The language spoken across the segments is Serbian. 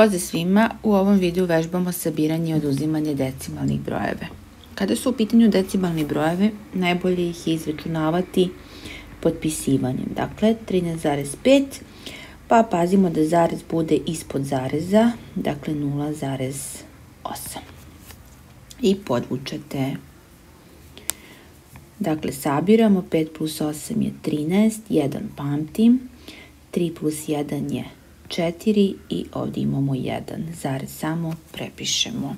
Pozdrav svima, u ovom videu vežbamo sabiranje i oduzimanje decimalnih brojeve. Kada su u pitanju decimalni brojevi, najbolje ih je izračunavati potpisivanjem. Dakle, 13,5, pa pazimo da zarez bude ispod zareza, dakle 0,8. I podvučete. Dakle, sabiramo, 5 plus 8 je 13, 1 pamtim, 3 plus 1 je 4 i ovdje imamo 1, zarez samo prepišemo.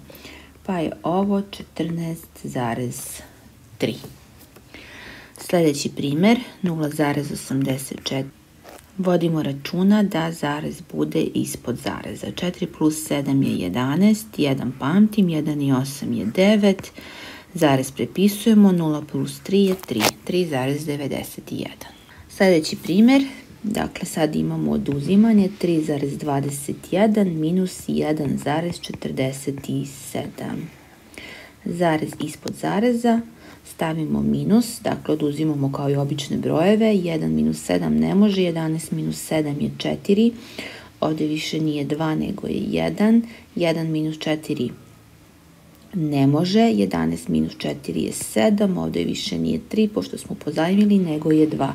Pa je ovo 14,3. Sljedeći primjer, 0,84. Vodimo računa da zarez bude ispod zareza. 4 plus 7 je 11, 1 pamtim, 1 i 8 je 9, zarez prepisujemo, 0 plus 3 je 3, 3,91. Sljedeći primjer, Dakle, sad imamo oduzimanje 3,21 minus 1,47. Zarez ispod zareza stavimo minus, dakle oduzimamo kao i obične brojeve, 1 minus 7 ne može, 11 minus 7 je 4, ovdje više nije 2 nego je 1, 1 minus 4 ne može, 11 minus 4 je 7, ovdje više nije 3 pošto smo pozajmili, nego je 2.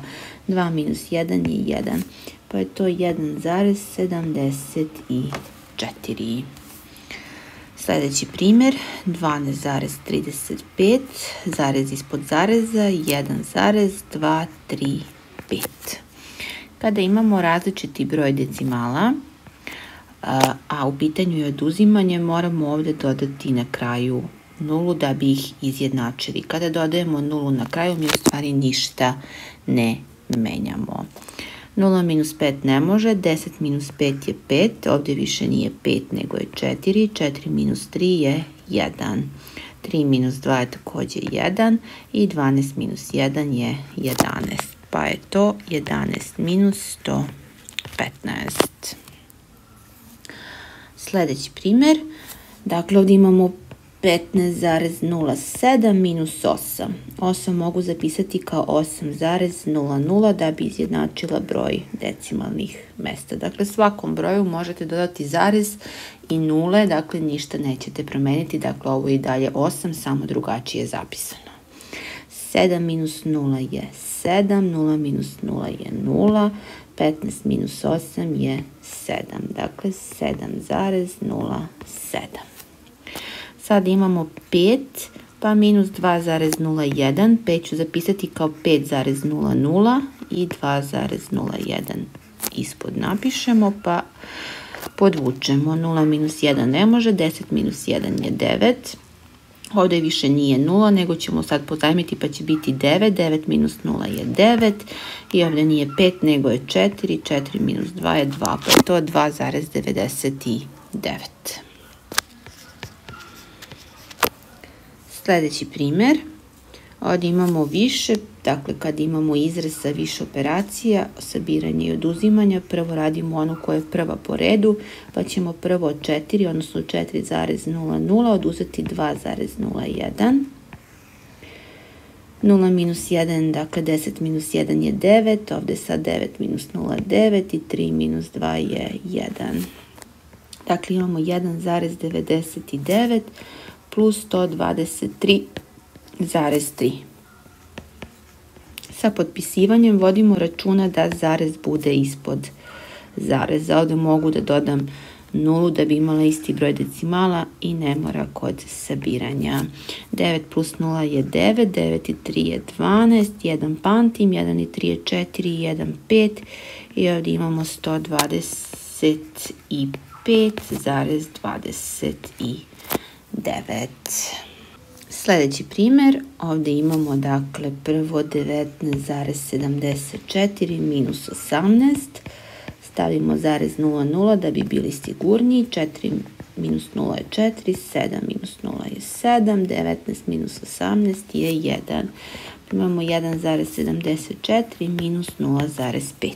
2 minus 1 je 1, pa je to 1,74. Sljedeći primjer, 12,35, zarez ispod zareza, 1,235. Kada imamo različiti broj decimala, a u pitanju je oduzimanje, moramo ovdje dodati na kraju nulu da bi ih izjednačili. Kada dodajemo nulu na kraju, mi u stvari ništa ne menjamo. 0 minus 5 ne može, 10 minus 5 je 5, ovdje više nije 5 nego je 4, 4 minus 3 je 1, 3 minus 2 je također 1 i 12 minus 1 je 11, pa je to 11 minus 115. Sljedeći primjer, dakle ovdje imamo 15,07 minus 8. 8 mogu zapisati kao 8,00 da bi izjednačila broj decimalnih mesta. Dakle, svakom broju možete dodati zarez i nule, dakle ništa nećete promijeniti. Dakle, ovo je i dalje 8, samo drugačije zapisano. 7 minus 0 je 7, 0 minus 0 je 0, 15 minus 8 je 7, dakle 7,07. Sad imamo 5 pa minus 2,01, 5 ću zapisati kao 5,00 i 2,01 ispod. Napišemo pa podvučemo. 0 minus 1 ne može, 10 minus 1 je 9, Ovdje više nije 0, nego ćemo sad pozajmiti pa će biti 9. 9 minus 0 je 9. I ovdje nije 5, nego je 4. 4 minus 2 je 2, pa je to 2,99. Sljedeći primjer. Ovdje imamo više, dakle kad imamo izraz sa više operacija, sabiranje i oduzimanja, prvo radimo onu koja je prva po redu, pa ćemo prvo od 4, odnosno 4,00 oduzeti 2,01. 0 minus 1, dakle 10 minus 1 je 9, ovdje sad 9 minus 0 9 i 3 minus 2 je 1. Dakle imamo 1,99 plus 123 zarez 3. Sa potpisivanjem vodimo računa da zarez bude ispod zareza. Ovdje mogu da dodam nulu da bi imala isti broj decimala i ne mora kod sabiranja. 9 plus 0 je 9, 9 i 3 je 12, 1 pantim, 1 i 3 je 4, 1 5 i ovdje imamo 125,29. Sljedeći primjer, ovdje imamo dakle prvo 19,74 minus 18, stavimo zarez 0,0 da bi bili sigurniji, 4 minus 0 je 4, 7 minus 0 je 7, 19 minus 18 je 1. Imamo 1,74 minus 0,5.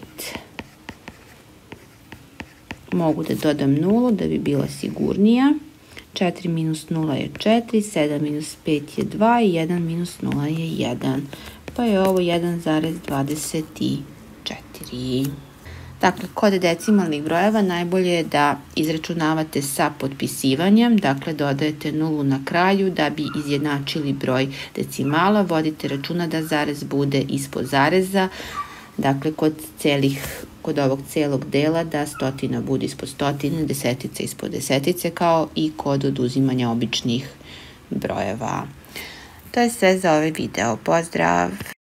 Mogu da dodam 0 da bi bila sigurnija. 4 minus 0 je 4, 7 minus 5 je 2 i 1 minus 0 je 1. Pa je ovo 1,24. Dakle, kod decimalnih brojeva najbolje je da izračunavate sa potpisivanjem, dakle dodajete nulu na kraju da bi izjednačili broj decimala, vodite računa da zarez bude ispod zareza, dakle kod celih kod ovog celog dela da stotina bude ispod stotine, desetica ispod desetice, kao i kod oduzimanja običnih brojeva. To je sve za ovaj video. Pozdrav!